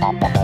Música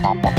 Bye.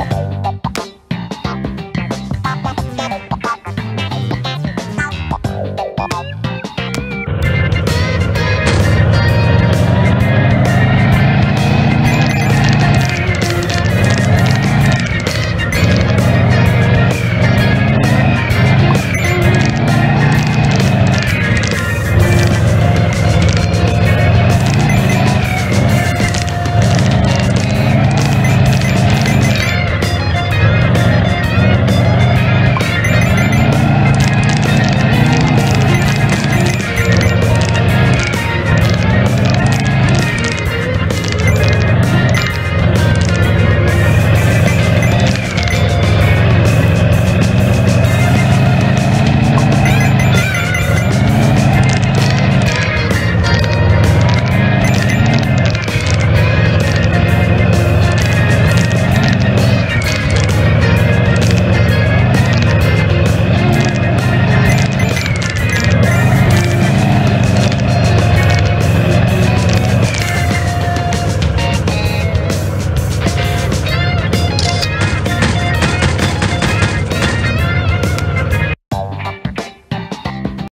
Bye.